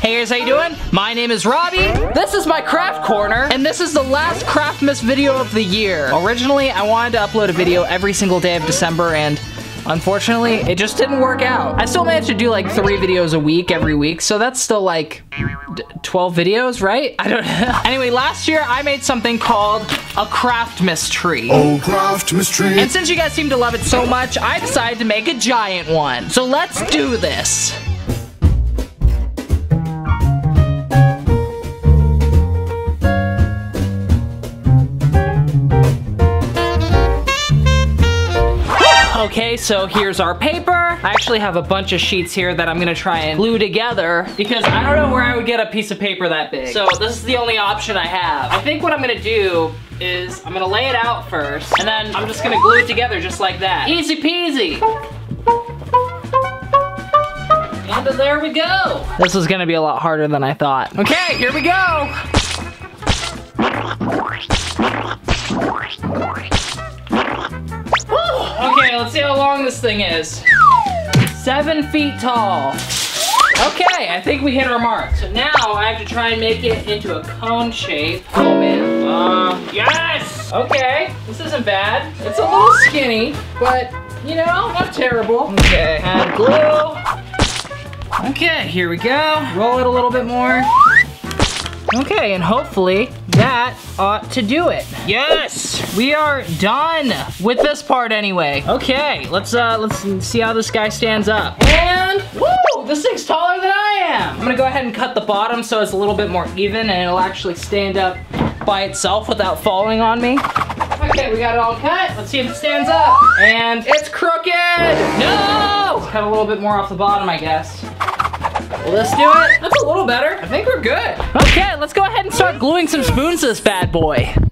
Hey guys, how you doing? My name is Robby. This is my craft corner, and this is the last Craftmas video of the year. Originally, I wanted to upload a video every single day of December, and unfortunately, it just didn't work out. I still managed to do like three videos a week every week, so that's still like 12 videos, right? I don't know. anyway, last year I made something called a Craftmas tree. Oh, craft tree. And since you guys seem to love it so much, I decided to make a giant one. So let's do this. So here's our paper. I actually have a bunch of sheets here that I'm gonna try and glue together because I don't know where I would get a piece of paper that big. So this is the only option I have. I think what I'm gonna do is I'm gonna lay it out first and then I'm just gonna glue it together just like that. Easy peasy. And there we go. This is gonna be a lot harder than I thought. Okay, here we go. Okay, let's see how long this thing is. Seven feet tall. Okay, I think we hit our mark. So now I have to try and make it into a cone shape. Oh man. Uh, yes! Okay, this isn't bad. It's a little skinny, but you know, not terrible. Okay, add glue. Okay, here we go. Roll it a little bit more. Okay, and hopefully that ought to do it. Yes, we are done with this part anyway. Okay, let's uh, let's see how this guy stands up. And woo, this thing's taller than I am. I'm gonna go ahead and cut the bottom so it's a little bit more even and it'll actually stand up by itself without falling on me. Okay, we got it all cut. Let's see if it stands up. And it's crooked. No! Let's cut a little bit more off the bottom, I guess. Will this do it? That's a little better. I think we're good. Okay, let's go ahead and start gluing some spoons to this bad boy.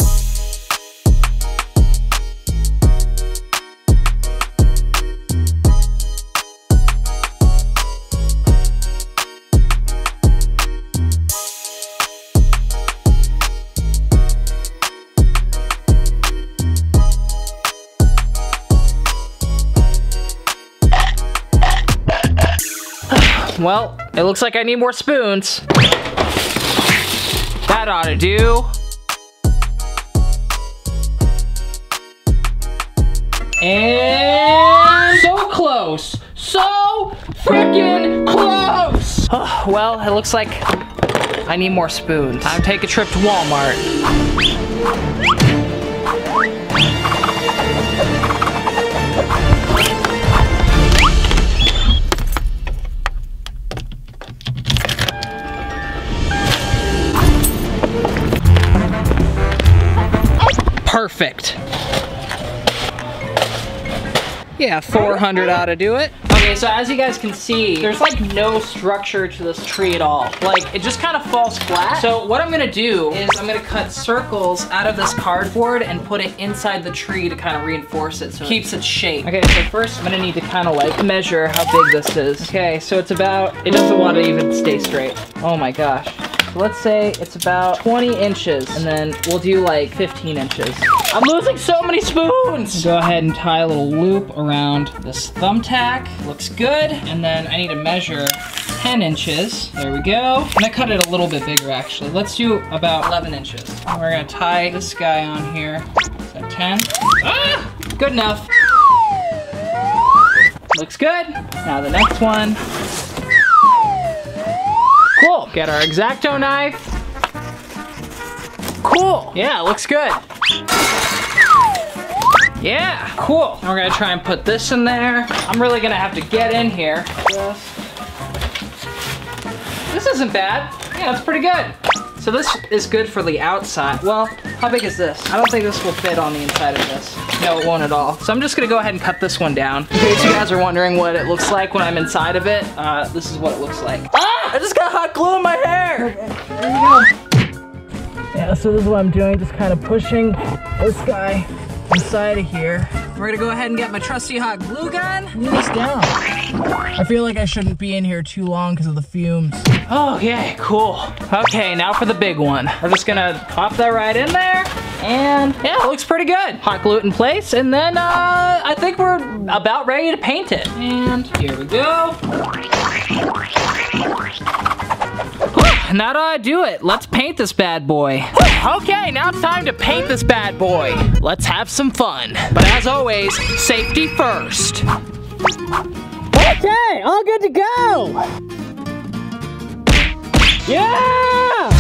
Well, it looks like I need more spoons. That ought to do. And so close. So freaking close. Oh, well, it looks like I need more spoons. To take a trip to Walmart. Perfect. Yeah, 400 ought to do it. Okay, so as you guys can see, there's like no structure to this tree at all. Like, it just kind of falls flat. So what I'm gonna do is I'm gonna cut circles out of this cardboard and put it inside the tree to kind of reinforce it so it keeps its shape. Okay, so first I'm gonna need to kind of like measure how big this is. Okay, so it's about, it doesn't want to even stay straight. Oh my gosh. So let's say it's about 20 inches, and then we'll do like 15 inches. I'm losing so many spoons! Go ahead and tie a little loop around this thumbtack. Looks good. And then I need to measure 10 inches. There we go. I'm gonna cut it a little bit bigger actually. Let's do about 11 inches. And we're gonna tie this guy on here. Is that 10? Ah! Good enough. Looks good. Now the next one. Cool. Get our X-Acto knife. Cool. Yeah, looks good. Yeah, cool. And we're gonna try and put this in there. I'm really gonna have to get in here. This isn't bad. Yeah, that's pretty good. So this is good for the outside. Well, how big is this? I don't think this will fit on the inside of this. No, it won't at all. So I'm just gonna go ahead and cut this one down. In case you guys are wondering what it looks like when I'm inside of it, uh, this is what it looks like. Ah! I just got hot glue in my hair! There you go. Yeah, so this is what I'm doing, just kind of pushing this guy inside of here. We're gonna go ahead and get my trusty hot glue gun. Glue this down. I feel like I shouldn't be in here too long because of the fumes. Okay, cool. Okay, now for the big one. I'm just gonna pop that right in there. And yeah, it looks pretty good. Hot glue it in place, and then uh, I think we're about ready to paint it. And here we go. Now that I do it, let's paint this bad boy. Okay, now it's time to paint this bad boy. Let's have some fun. But as always, safety first. Okay, all good to go. Yeah!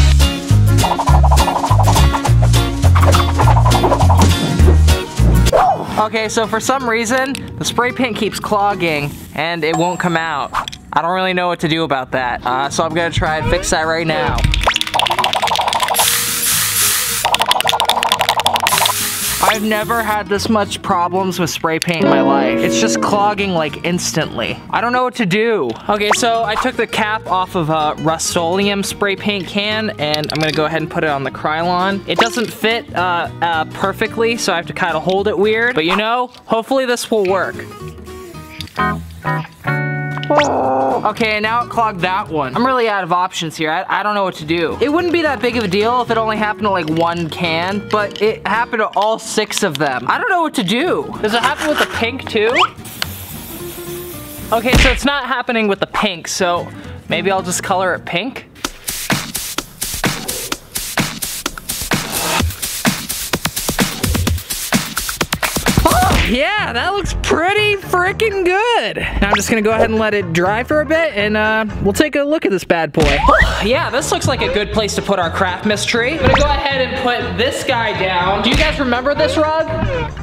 Okay, so for some reason, the spray paint keeps clogging and it won't come out. I don't really know what to do about that. Uh, so I'm gonna try and fix that right now. I've never had this much problems with spray paint in my life. It's just clogging like instantly. I don't know what to do. Okay, so I took the cap off of a Rust-Oleum spray paint can and I'm gonna go ahead and put it on the Krylon. It doesn't fit uh, uh, perfectly, so I have to kind of hold it weird. But you know, hopefully this will work. Okay, now it clogged that one. I'm really out of options here. I, I don't know what to do. It wouldn't be that big of a deal if it only happened to like one can, but it happened to all six of them. I don't know what to do. Does it happen with the pink too? Okay, so it's not happening with the pink, so maybe I'll just color it pink. Yeah, that looks pretty freaking good. Now I'm just gonna go ahead and let it dry for a bit and uh, we'll take a look at this bad boy. yeah, this looks like a good place to put our Craftmas tree. I'm gonna go ahead and put this guy down. Do you guys remember this rug?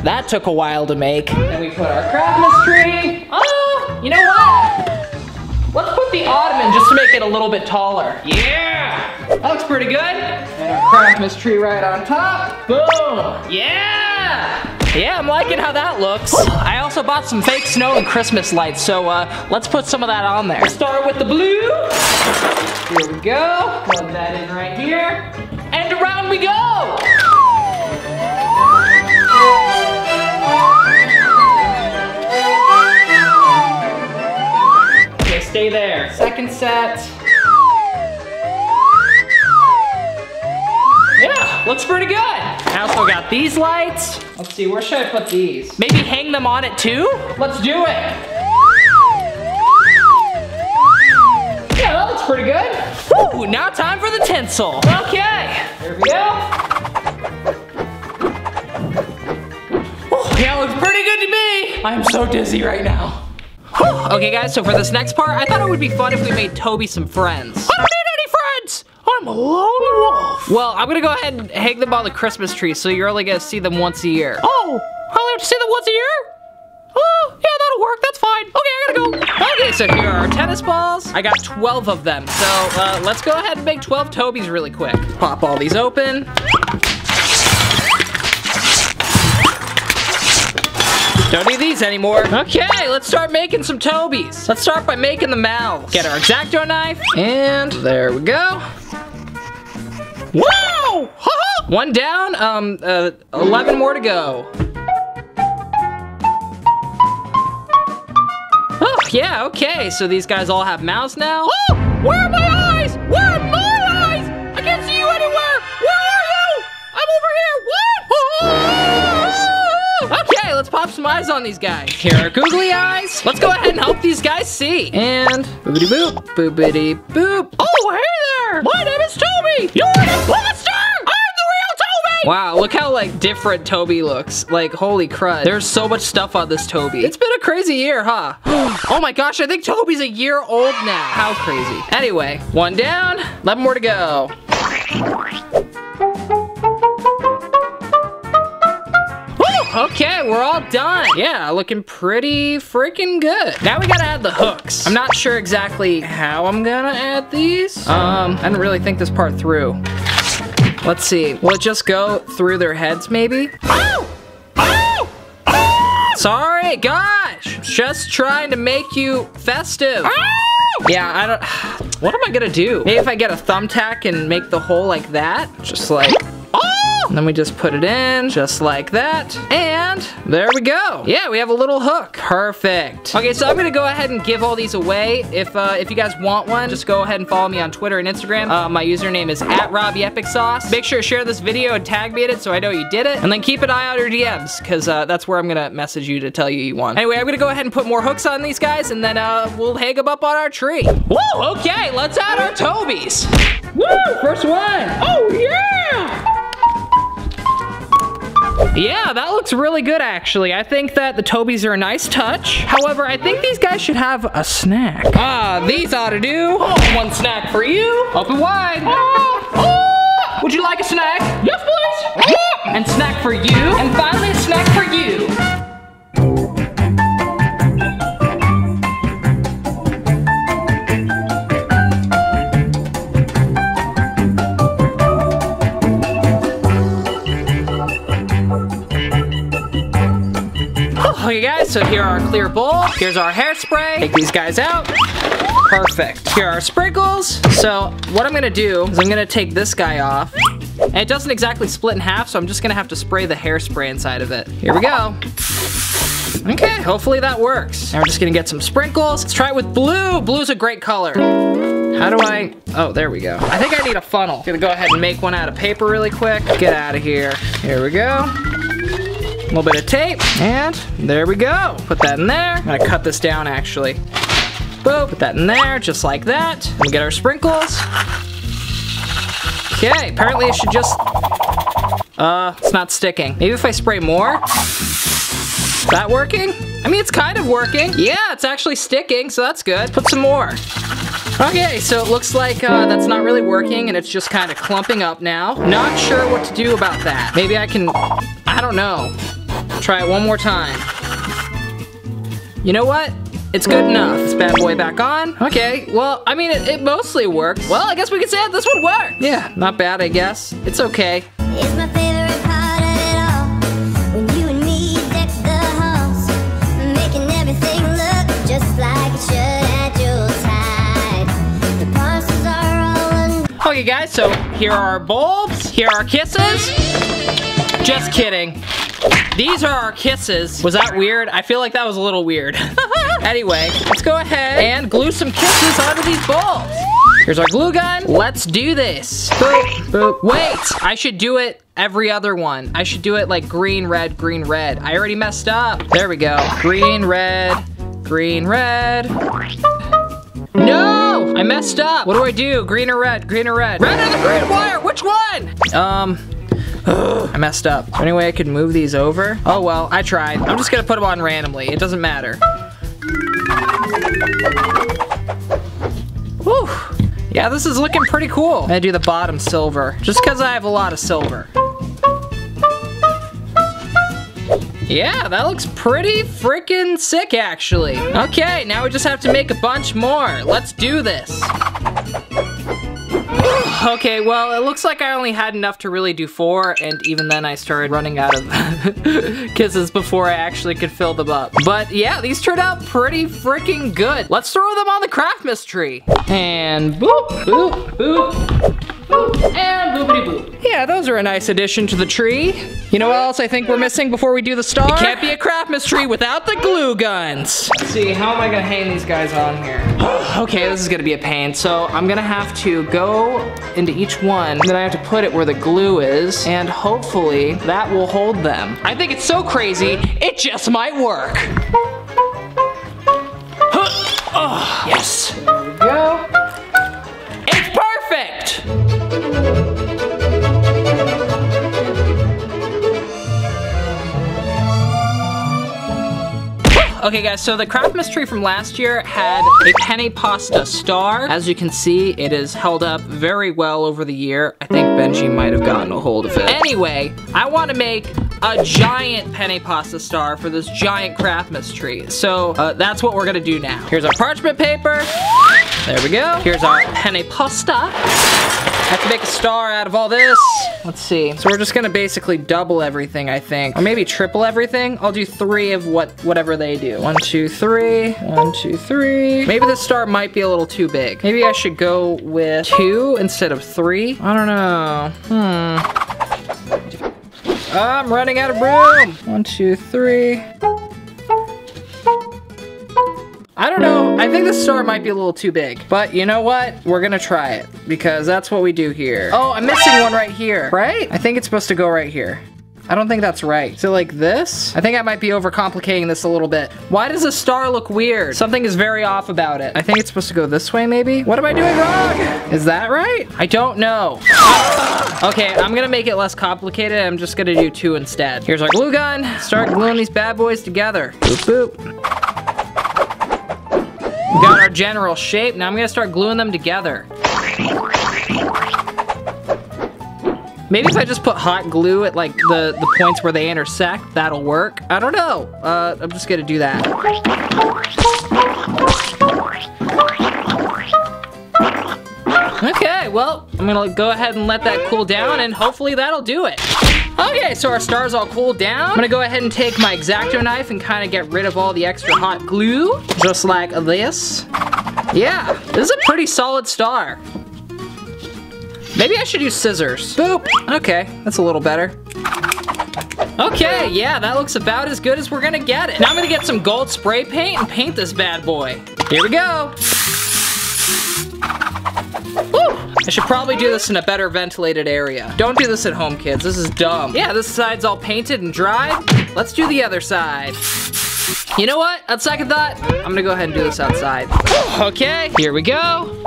That took a while to make. Then we put our Craftmas tree. Oh, you know what? Let's put the ottoman just to make it a little bit taller. Yeah! That looks pretty good. And our Craftmas tree right on top. Boom! Yeah! Yeah, I'm liking how that looks. I also bought some fake snow and Christmas lights, so uh, let's put some of that on there. Start with the blue. Here we go. Plug that in right here. And around we go! Okay, stay there. Second set. Yeah, looks pretty good. I also got these lights. Let's see, where should I put these? Maybe hang them on it too? Let's do it. Yeah, that looks pretty good. Ooh, now time for the tinsel. Okay, here we go. Ooh, yeah, looks pretty good to me. I am so dizzy right now. Okay guys, so for this next part, I thought it would be fun if we made Toby some friends. I don't need any friends! I'm a lone wolf. Well, I'm gonna go ahead and hang them on the Christmas tree, so you're only gonna see them once a year. Oh, I only have to see them once a year? Oh, yeah, that'll work, that's fine. Okay, I gotta go. Okay, so here are our tennis balls. I got 12 of them, so uh, let's go ahead and make 12 Tobys really quick. Pop all these open. Don't need these anymore. Okay, let's start making some Tobys. Let's start by making the mouths. Get our X-Acto knife, and there we go. Whoa! One down, um, uh, 11 more to go. Oh, yeah, okay, so these guys all have mouths now. Oh, where are my eyes? Where are my eyes? I can't see you anywhere. Where are you? I'm over here, what? Okay, let's pop some eyes on these guys. Here are googly eyes. Let's go ahead and help these guys see. And boopity boop, boopity boop. Oh, hey there! Is You're an imposter! I'm the real Toby! Wow, look how like different Toby looks. Like, holy crud. There's so much stuff on this Toby. It's been a crazy year, huh? oh my gosh, I think Toby's a year old now. How crazy. Anyway, one down, 11 more to go. Okay, we're all done. Yeah, looking pretty freaking good. Now we gotta add the hooks. I'm not sure exactly how I'm gonna add these. Um, I didn't really think this part through. Let's see. Will it just go through their heads maybe? Oh! Oh! Oh! Sorry, gosh. Just trying to make you festive. Yeah, I don't, what am I gonna do? Maybe if I get a thumbtack and make the hole like that? Just like, oh! And then we just put it in, just like that. And there we go. Yeah, we have a little hook. Perfect. Okay, so I'm gonna go ahead and give all these away. If uh, if you guys want one, just go ahead and follow me on Twitter and Instagram. Uh, my username is at RobbyEpicsauce. Make sure to share this video and tag me in it so I know you did it. And then keep an eye on your DMs, because uh, that's where I'm gonna message you to tell you you won. Anyway, I'm gonna go ahead and put more hooks on these guys, and then uh, we'll hang them up on our tree. Whoa, okay, let's add our Tobies. Woo, first one. Oh, yeah! Yeah, that looks really good actually. I think that the Tobies are a nice touch. However, I think these guys should have a snack. Ah, these ought to do. Oh, one snack for you. Open wide. Oh, oh. Would you like a snack? Yes, please. Oh. And snack for you. And finally, a snack for you. So here are our clear bowl. Here's our hairspray. Take these guys out. Perfect. Here are our sprinkles. So what I'm gonna do is I'm gonna take this guy off. And it doesn't exactly split in half, so I'm just gonna have to spray the hairspray inside of it. Here we go. Okay, hopefully that works. Now we're just gonna get some sprinkles. Let's try it with blue. Blue's a great color. How do I, oh, there we go. I think I need a funnel. Gonna go ahead and make one out of paper really quick. Get out of here. Here we go. A little bit of tape, and there we go. Put that in there. I'm gonna cut this down actually. Boom, put that in there, just like that. We get our sprinkles. Okay, apparently it should just, uh, it's not sticking. Maybe if I spray more? Is that working? I mean, it's kind of working. Yeah, it's actually sticking, so that's good. Put some more. Okay, so it looks like uh, that's not really working and it's just kind of clumping up now. Not sure what to do about that. Maybe I can, I don't know. Try it one more time. You know what? It's good enough. This bad boy back on. Okay, well, I mean, it, it mostly works. Well, I guess we could say that this one worked. Yeah, not bad, I guess. It's okay. It's my favorite part of it all. When you and me deck the halls, making everything look just like it should at your side. The parcels are all un- Okay, guys, so here are our bulbs. Here are our kisses. Just kidding. These are our kisses. Was that weird? I feel like that was a little weird. anyway, let's go ahead and glue some kisses onto these balls. Here's our glue gun. Let's do this. Boop, boop. Wait, I should do it every other one. I should do it like green, red, green, red. I already messed up. There we go. Green, red, green, red. No! I messed up. What do I do? Green or red? Green or red? Red or the green wire? Which one? Um, I messed up. Any way I could move these over? Oh well, I tried. I'm just gonna put them on randomly. It doesn't matter. Whew. Yeah, this is looking pretty cool. Gonna do the bottom silver, just because I have a lot of silver. Yeah, that looks pretty freaking sick actually. Okay, now we just have to make a bunch more. Let's do this. Okay, well, it looks like I only had enough to really do four, and even then I started running out of kisses before I actually could fill them up. But yeah, these turned out pretty freaking good. Let's throw them on the Craftmas tree. And boop, boop, boop, boop, and boopity boop. Yeah, those are a nice addition to the tree. You know what else I think we're missing before we do the star? It can't be a Craftmas tree without the glue guns. Let's see, how am I gonna hang these guys on here? okay, this is gonna be a pain. So I'm gonna have to go into each one, and then I have to put it where the glue is, and hopefully that will hold them. I think it's so crazy, it just might work. Huh. Oh, yes. There we go. It's perfect! Okay guys, so the Craftmas tree from last year had a penne pasta star. As you can see, it is held up very well over the year. I think Benji might have gotten a hold of it. Anyway, I want to make a giant penne pasta star for this giant Craftmas tree. So uh, that's what we're gonna do now. Here's our parchment paper. There we go. Here's our penne pasta. I have to make a star out of all this. Let's see. So we're just gonna basically double everything, I think. Or maybe triple everything. I'll do three of what whatever they do. One, two, three. One, two, three. Maybe the star might be a little too big. Maybe I should go with two instead of three. I don't know. Hmm. I'm running out of room. One, two, three. I don't know. I think the star might be a little too big. But you know what? We're gonna try it because that's what we do here. Oh, I'm missing one right here, right? I think it's supposed to go right here. I don't think that's right. So like this? I think I might be overcomplicating this a little bit. Why does the star look weird? Something is very off about it. I think it's supposed to go this way maybe? What am I doing wrong? Is that right? I don't know. Okay, I'm gonna make it less complicated. I'm just gonna do two instead. Here's our glue gun. Start gluing these bad boys together. Boop, boop. Got our general shape. Now I'm gonna start gluing them together. Maybe if I just put hot glue at like the, the points where they intersect, that'll work. I don't know. Uh, I'm just gonna do that. Okay, well, I'm gonna go ahead and let that cool down and hopefully that'll do it. Okay, so our star's all cooled down. I'm gonna go ahead and take my X-Acto knife and kind of get rid of all the extra hot glue, just like this. Yeah, this is a pretty solid star. Maybe I should use scissors. Boop. Okay, that's a little better. Okay, yeah, that looks about as good as we're gonna get it. Now I'm gonna get some gold spray paint and paint this bad boy. Here we go. Woo! I should probably do this in a better ventilated area. Don't do this at home, kids. This is dumb. Yeah, this side's all painted and dried. Let's do the other side. You know what? On second thought, I'm gonna go ahead and do this outside. Okay, here we go.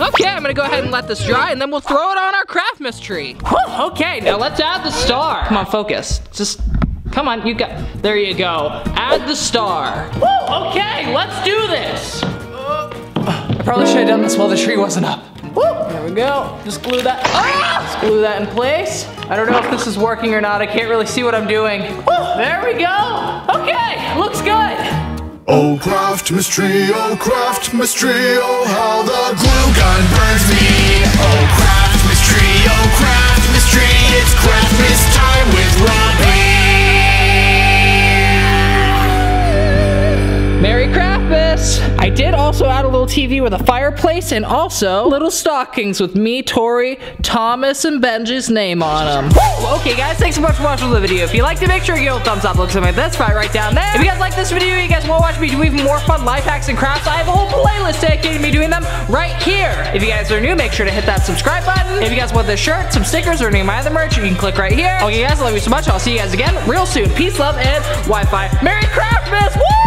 Okay, I'm gonna go ahead and let this dry and then we'll throw it on our Craftmas tree. Okay, now let's add the star. Come on, focus. Just, come on, you got, there you go. Add the star. Okay, let's do this. I probably should have done this while the tree wasn't up. Woo, there we go. Just glue that, ah! Just glue that in place. I don't know if this is working or not. I can't really see what I'm doing. Woo, there we go. Okay, looks good. Oh, craftmas tree, oh, craftmas tree, oh, how the glue gun burns me. Oh, craftmas tree, oh, craftmas tree, it's Craftmas time with Robby. I did also add a little TV with a fireplace and also little stockings with me, Tori, Thomas, and Benji's name on them. Okay guys, thanks so much for watching the video. If you liked it, make sure you give it a thumbs up. Look something like this right, right down there. If you guys like this video, you guys want to watch me do even more fun life hacks and crafts, I have a whole playlist dedicated to me doing them right here. If you guys are new, make sure to hit that subscribe button. If you guys want this shirt, some stickers, or any of my other merch, you can click right here. Okay guys, I love you so much. I'll see you guys again real soon. Peace, love, and Wi-Fi. Merry Craftmas! Woo!